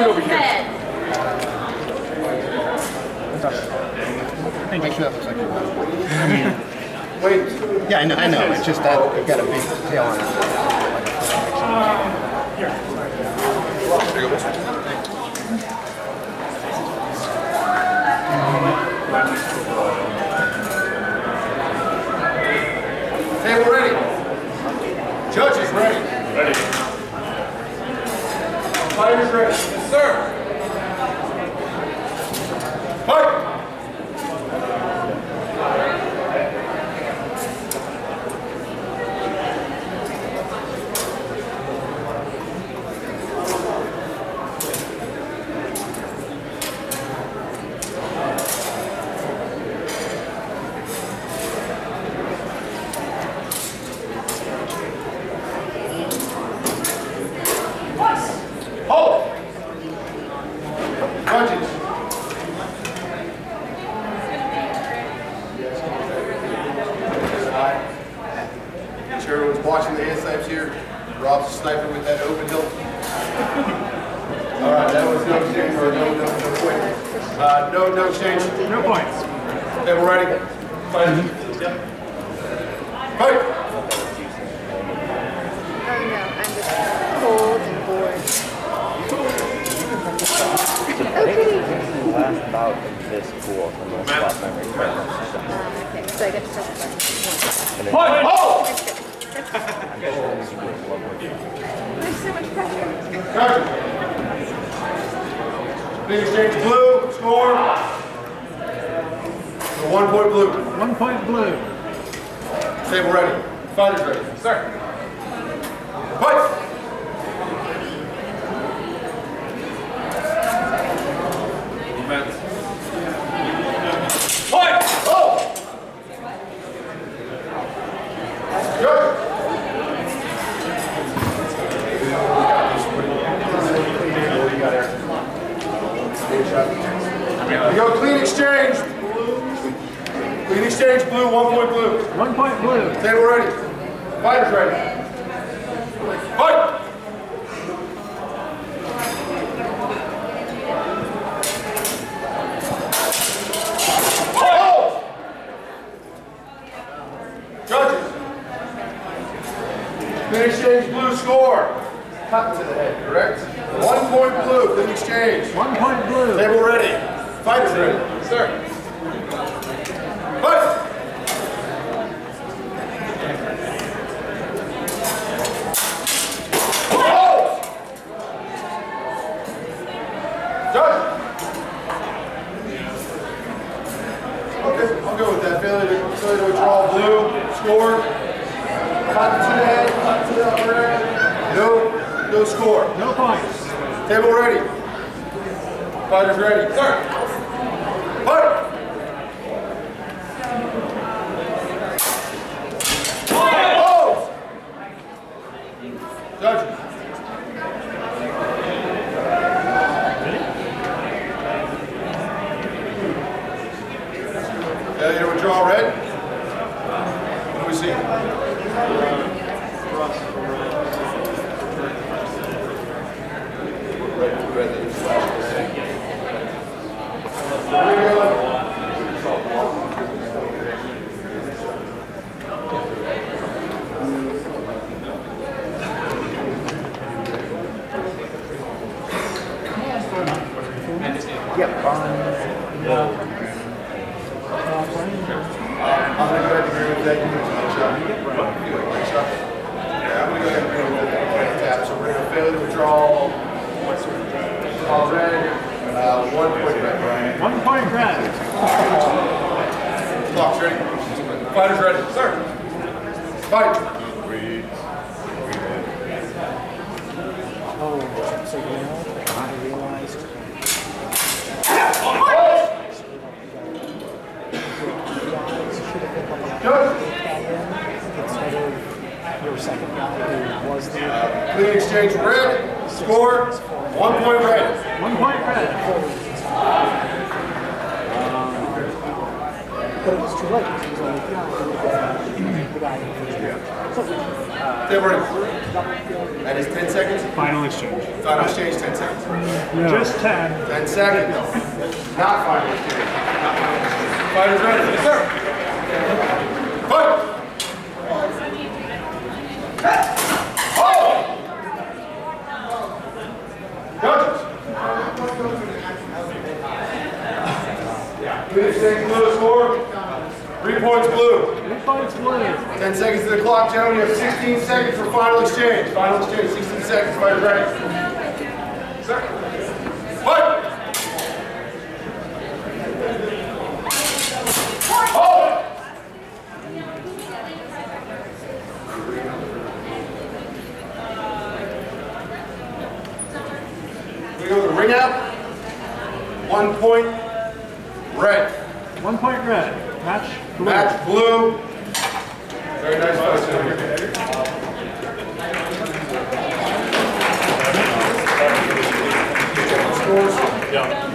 it over here. Thank Make sure that looks like your Wait. Yeah, I know. I know. It's just that you've got a big tail on it. Uh, there you go, Mr. Table ready. Judges ready. Ready. Fighters ready. Yes, sir. Fight. Sure everyone's watching the hand snipes here. Rob's a sniper with that open hilt. All right, that was no change or no, no, no point. Uh, no, no exchange. No points. Table ready. Fight. Fight. Oh no, I'm just cold and bored. okay. last bout of this pool from the swap memory card. Okay, so I get to press play. Fight. Hold. There's so much pressure. Judges. Big exchange blue. Score. So one point blue. One point blue. Table ready. Fighters ready. Sir. Fight. Fight. Oh. Good. We go clean exchange. Clean exchange blue, one point blue. One point blue. Table ready. Fighters ready. Fight! Judges. Clean exchange blue score. Cut to the head, correct? One point blue, clean exchange. One point blue. Table ready. Fighters ready. Sir. Fight! Oh! Judge! Okay, I'll go with that. Failure to, failure to withdraw blue. Score. Cut to the head, cut to the upper end. No, no score. No points. Table ready. Fighters ready. Sir. Fight! Oh! Judges. Failure to withdraw red. What do we see? Yep. On. I'm gonna go ahead and agree with that. You can shot. Great shot. Yeah, I'm gonna go ahead and agree with that. Tap. So we're gonna fail to withdraw. What's it? All red. Uh, one point red. One point red. Clock's ready. Fighters ready. Sir. Fight. Oh, so you know, I realized Good. instead of your second guy who was the Clean red. Score. One point red. One point red. but it was too late because he was only three. The guy They were. That is 10 seconds. Final exchange. Final exchange, 10 seconds. Just 10. 10 seconds. Not final exchange. Not final exchange. Fighters ready? Yes, sir. Fight! Hold! Judges. Please take blue score. Three points blue. Three points blue. 10 seconds to the clock, gentlemen. You have 16 seconds for final exchange. Final exchange, 16 seconds. Fighters ready? Sir. Fight! Hold! Oh! We go to ring out. One point red. One point red. Match blue. Match blue. Very nice fight, gentlemen. Scores? Yeah.